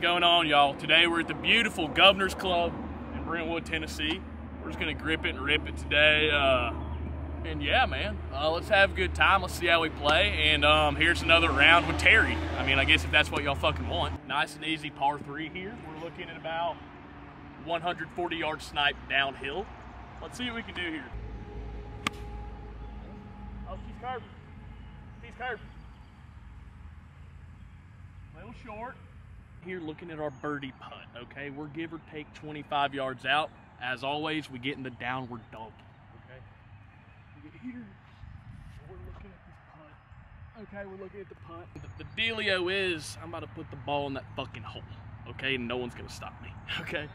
What's going on, y'all? Today we're at the beautiful Governor's Club in Brentwood, Tennessee. We're just gonna grip it and rip it today. Uh, and yeah, man, uh, let's have a good time. Let's see how we play. And um, here's another round with Terry. I mean, I guess if that's what y'all fucking want. Nice and easy par three here. We're looking at about 140 yard snipe downhill. Let's see what we can do here. Oh, she's curved. She's curved. Little short. Here looking at our birdie putt, okay? We're give or take 25 yards out. As always, we get in the downward dog. Okay? We get here. We're looking at this putt. Okay, we're looking at the putt. The, the dealio is I'm about to put the ball in that fucking hole. Okay, and no one's gonna stop me. Okay?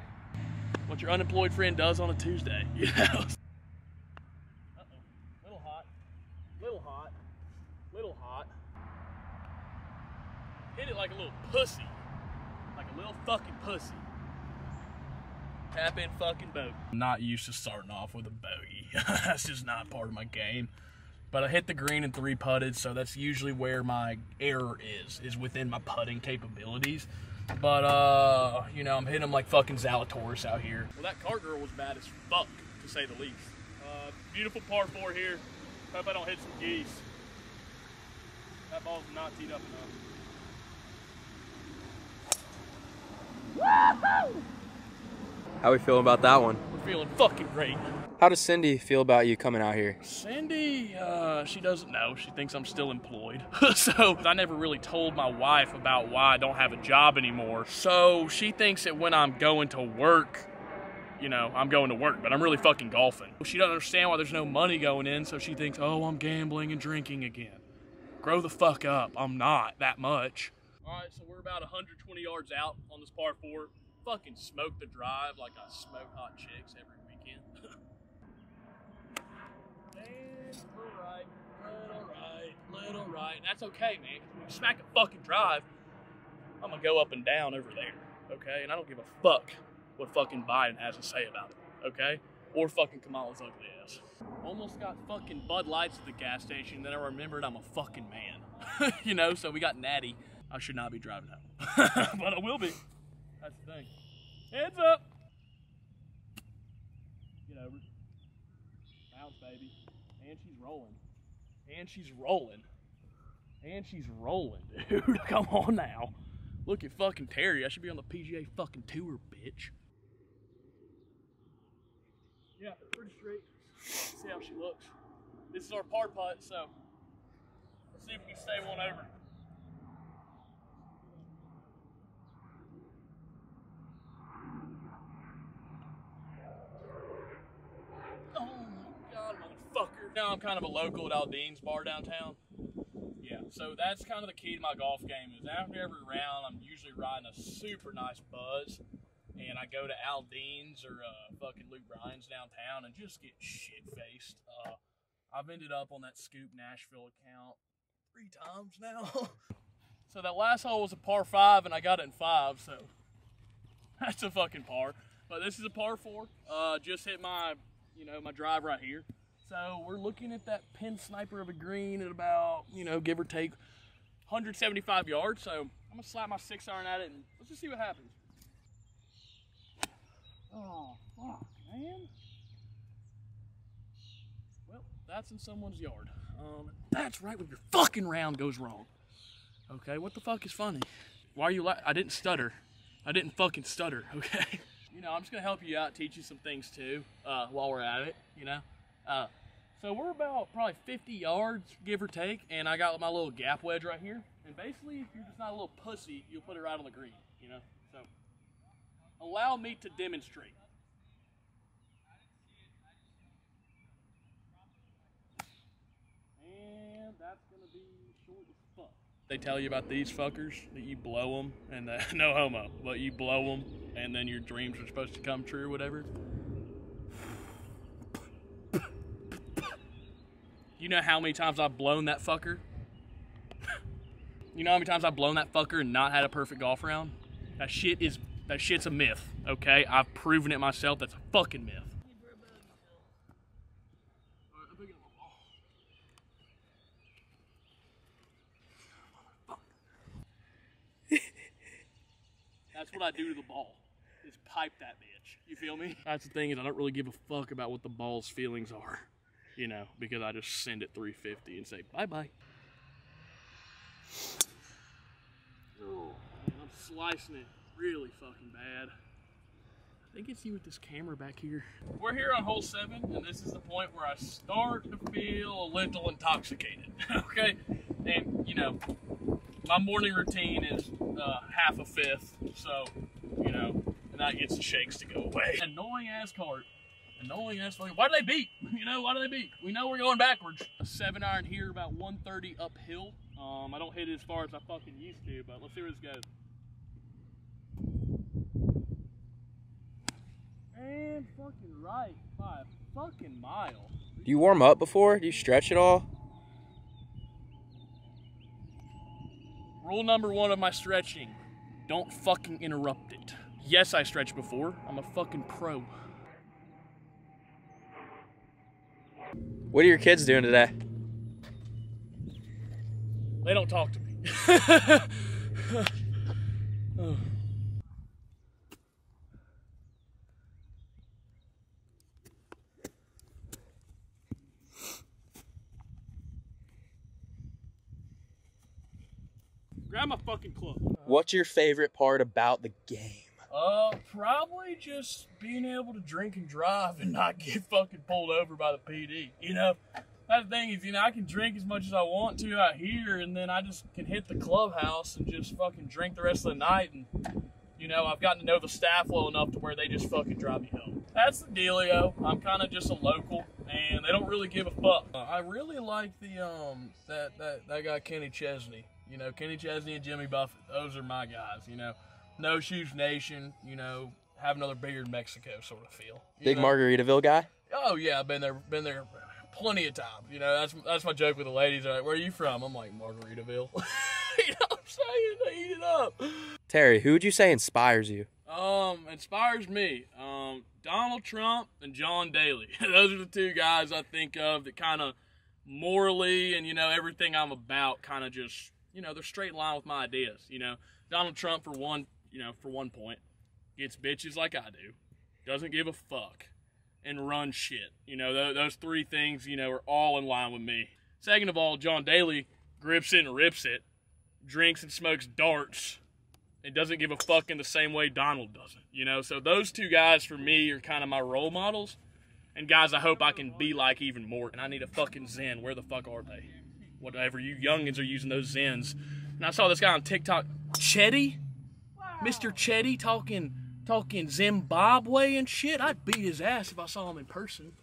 What your unemployed friend does on a Tuesday, you know? Uh-oh. Little hot. Little hot. Little hot. Hit it like a little pussy. Little fucking pussy. Tap in fucking boat. Not used to starting off with a bogey. that's just not part of my game. But I hit the green and three putted, so that's usually where my error is, is within my putting capabilities. But, uh, you know, I'm hitting them like fucking Zalatoris out here. Well, that cart girl was bad as fuck, to say the least. Uh, beautiful par four here. Hope I don't hit some geese. That ball's not teed up enough. How we feeling about that one? We're feeling fucking great. How does Cindy feel about you coming out here? Cindy, uh, she doesn't know. She thinks I'm still employed. so I never really told my wife about why I don't have a job anymore. So she thinks that when I'm going to work, you know, I'm going to work, but I'm really fucking golfing. She doesn't understand why there's no money going in, so she thinks, oh, I'm gambling and drinking again. Grow the fuck up. I'm not that much. All right, so we're about 120 yards out on this par four. Fucking smoke the drive like I smoke hot chicks every weekend. and right, little right, little right. That's okay, man. When you smack a fucking drive, I'm gonna go up and down over there, okay? And I don't give a fuck what fucking Biden has to say about it, okay? Or fucking Kamala's ugly ass. Almost got fucking Bud Lights at the gas station, then I remembered I'm a fucking man. you know, so we got natty. I should not be driving home. but I will be. That's the thing. Heads up! Get over. Bounce, baby. And she's rolling. And she's rolling. And she's rolling, dude. Come on now. Look at fucking Terry. I should be on the PGA fucking tour, bitch. Yeah, pretty straight. See how she looks. This is our par putt, so let's see if we can stay one over. Oh my god, motherfucker. Now I'm kind of a local at Aldean's bar downtown. Yeah, so that's kind of the key to my golf game is after every round I'm usually riding a super nice buzz and I go to Aldean's or uh, fucking Luke Bryan's downtown and just get shit faced. Uh, I've ended up on that Scoop Nashville account three times now. so that last hole was a par five and I got it in five, so that's a fucking par. But this is a par four. Uh, just hit my, you know, my drive right here. So we're looking at that pin sniper of a green at about, you know, give or take 175 yards. So I'm gonna slap my six iron at it and let's just see what happens. Oh, fuck, man. Well, that's in someone's yard. Um, that's right when your fucking round goes wrong. Okay, what the fuck is funny? Why are you la- I didn't stutter. I didn't fucking stutter, okay? You know, I'm just gonna help you out, teach you some things too, uh, while we're at it, you know? Uh, so we're about probably 50 yards, give or take, and I got my little gap wedge right here. And basically, if you're just not a little pussy, you'll put it right on the green, you know? So, allow me to demonstrate. And that's gonna be short as fuck. They tell you about these fuckers that you blow them, and uh, no homo, but you blow them, and then your dreams are supposed to come true, or whatever. You know how many times I've blown that fucker? you know how many times I've blown that fucker and not had a perfect golf round? That shit is that shit's a myth, okay? I've proven it myself. That's a fucking myth. That's what I do to the ball. Is pipe that bitch. You feel me? That's the thing is I don't really give a fuck about what the ball's feelings are. You know, because I just send it 350 and say bye bye. Oh, man, I'm slicing it really fucking bad. I think it's you with this camera back here. We're here on hole seven, and this is the point where I start to feel a little intoxicated. okay, and you know, my morning routine is uh, half a fifth, so you know, and that gets the shakes to go away. Annoying ass cart. Annoying ass fucking. Why do they beat? You know, why do they beat? We know we're going backwards. A seven iron here, about 130 uphill. Um, I don't hit it as far as I fucking used to, but let's see where this goes. And fucking right by a fucking mile. Do you warm up before? Do you stretch at all? Rule number one of my stretching don't fucking interrupt it. Yes, I stretch before. I'm a fucking pro. What are your kids doing today? They don't talk to me. Oh. Grab my fucking club. What's your favorite part about the game? Uh, probably just being able to drink and drive and not get fucking pulled over by the PD. You know, that's the thing is, you know, I can drink as much as I want to out here, and then I just can hit the clubhouse and just fucking drink the rest of the night. And you know, I've gotten to know the staff well enough to where they just fucking drive me home. That's the dealio. I'm kind of just a local, and they don't really give a fuck. Uh, I really like the um that that that guy Kenny Chesney. You know, Kenny Chesney and Jimmy Buffett. Those are my guys. You know. No Shoes Nation, you know, have another beer in Mexico sort of feel. Big know? Margaritaville guy? Oh yeah, I've been there, been there plenty of times. You know, that's that's my joke with the ladies. They're like, "Where are you from?" I'm like, "Margaritaville." you know what I'm saying? They eat it up. Terry, who would you say inspires you? Um, inspires me. Um, Donald Trump and John Daly. Those are the two guys I think of that kind of morally and you know everything I'm about kind of just you know they're straight in line with my ideas. You know, Donald Trump for one, you know, for one point, gets bitches like I do, doesn't give a fuck, and runs shit. You know, th- those three things, you know, are all in line with me. Second of all, John Daly grips it and rips it, drinks and smokes darts, and doesn't give a fuck in the same way Donald doesn't. You know, so those two guys for me are kind of my role models, and guys I hope I can be like even more. And I need a fucking Zyn. Where the fuck are they? Whatever you youngins are using those Zyns. And I saw this guy on TikTok, Chetty, Mr. Chetty, talking talking Zimbabwe and shit. I'd beat his ass if I saw him in person.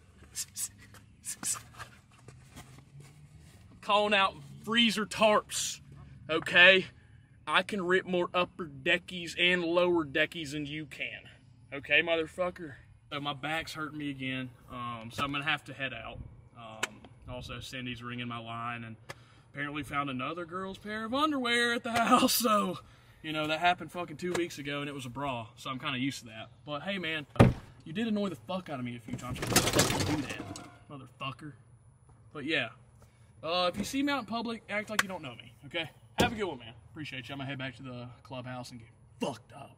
Calling out freezer tarps, okay? I can rip more upper deckies and lower deckies than you can, okay, motherfucker? So my back's hurting me again, um, so I'm gonna have to head out. Um, also, Cindy's ringing my line and apparently found another girl's pair of underwear at the house. So, you know, that happened fucking two weeks ago and it was a bra. So I'm kind of used to that. But hey, man, you did annoy the fuck out of me a few times. Do that, motherfucker. But yeah, uh, if you see me out in public, act like you don't know me, okay? Have a good one, man. Appreciate you. I'm gonna head back to the clubhouse and get fucked up.